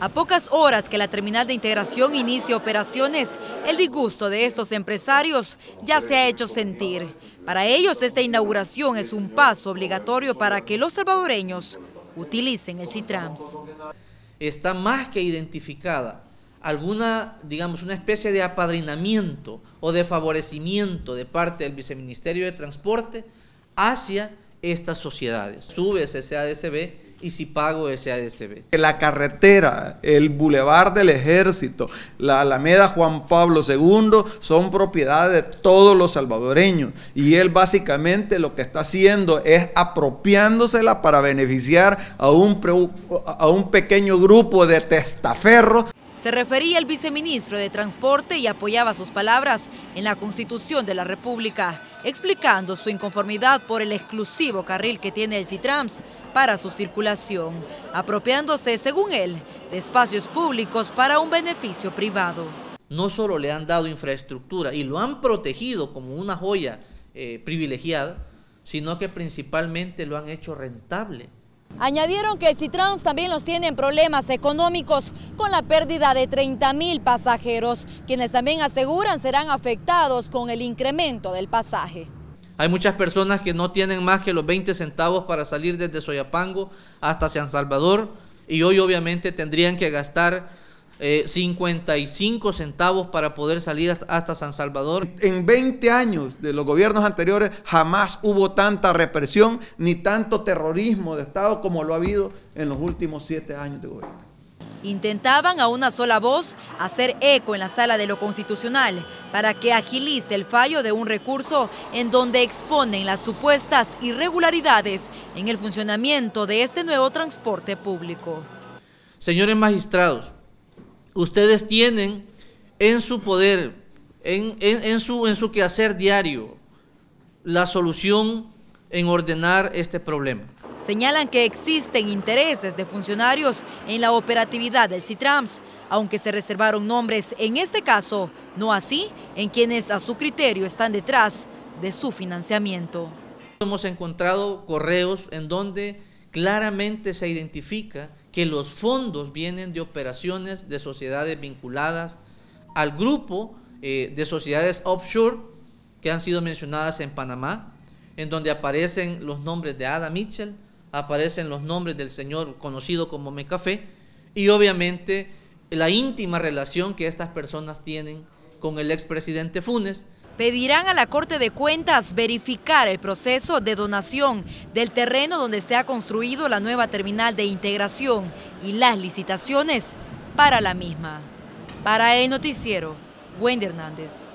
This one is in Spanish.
A pocas horas que la terminal de integración inicie operaciones, el disgusto de estos empresarios ya se ha hecho sentir. Para ellos esta inauguración es un paso obligatorio para que los salvadoreños utilicen el Citrams. Está más que identificada alguna, digamos, una especie de apadrinamiento o de favorecimiento de parte del Viceministerio de Transporte hacia estas sociedades. Sube ese SADCB y si pago ese ADCB. La carretera, el bulevar del ejército, la Alameda Juan Pablo II son propiedad de todos los salvadoreños. Y él básicamente lo que está haciendo es apropiándosela para beneficiar a un, a un pequeño grupo de testaferros. Se refería el viceministro de Transporte y apoyaba sus palabras en la Constitución de la República, explicando su inconformidad por el exclusivo carril que tiene el Citrams para su circulación, apropiándose, según él, de espacios públicos para un beneficio privado. No solo le han dado infraestructura y lo han protegido como una joya eh, privilegiada, sino que principalmente lo han hecho rentable. Añadieron que Citrams también los tiene en problemas económicos con la pérdida de 30 mil pasajeros, quienes también aseguran serán afectados con el incremento del pasaje. Hay muchas personas que no tienen más que los 20 centavos para salir desde Soyapango hasta San Salvador y hoy obviamente tendrían que gastar 55 eh, centavos para poder salir hasta San Salvador. En 20 años de los gobiernos anteriores jamás hubo tanta represión ni tanto terrorismo de Estado como lo ha habido en los últimos 7 años de gobierno. Intentaban a una sola voz hacer eco en la sala de lo constitucional para que agilice el fallo de un recurso en donde exponen las supuestas irregularidades en el funcionamiento de este nuevo transporte público. Señores magistrados, ustedes tienen en su poder, en, su, en su quehacer diario, la solución en ordenar este problema. Señalan que existen intereses de funcionarios en la operatividad del CITRAMS, aunque se reservaron nombres en este caso, no así en quienes a su criterio están detrás de su financiamiento. Hemos encontrado correos en donde claramente se identifica que los fondos vienen de operaciones de sociedades vinculadas al grupo eh, de sociedades offshore que han sido mencionadas en Panamá, en donde aparecen los nombres de Ada Mitchell, aparecen los nombres del señor conocido como Mecafé y obviamente la íntima relación que estas personas tienen con el expresidente Funes, pedirán a la Corte de Cuentas verificar el proceso de donación del terreno donde se ha construido la nueva terminal de integración y las licitaciones para la misma. Para el noticiero, Wendy Hernández.